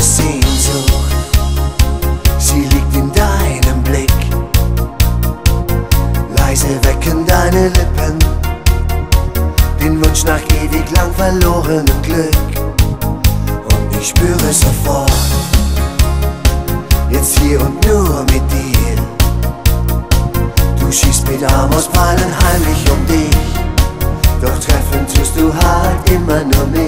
Sehnsucht, sie liegt in deinem Blick. Leise wecken deine Lippen den Wunsch nach ewig lang verlorenem Glück. Und ich spüre sofort, jetzt hier und nur mit dir. Du schießt mit Amosballen heimlich um dich, doch treffen tust du halt immer nur mich.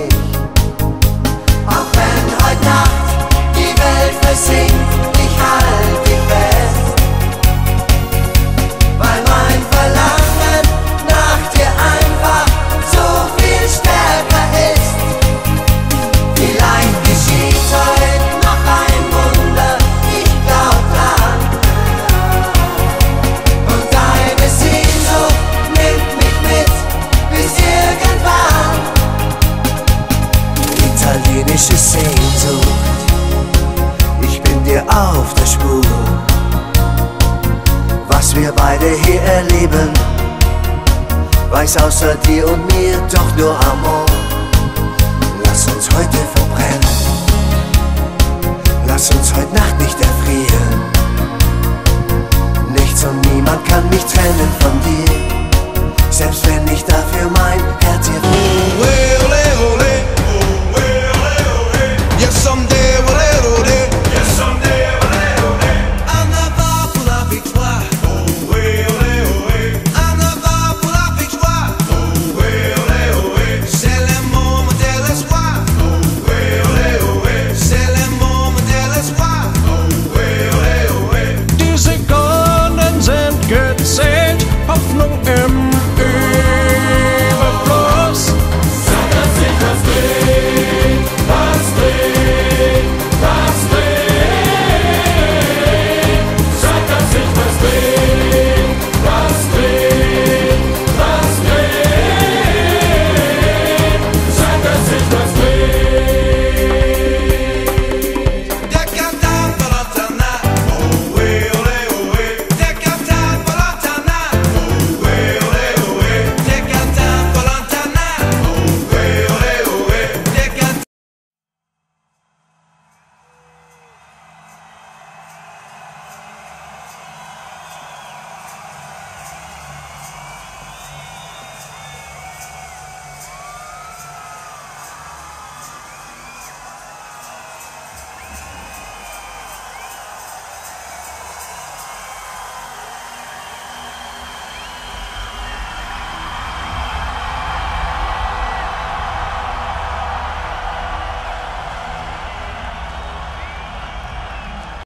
beide hier erleben, weiß außer dir und mir doch nur Amor. Lass uns heute verbrennen, lass uns heute Nacht nicht erfrieren. Nichts und niemand kann mich trennen von dir, selbst wenn ich dafür mein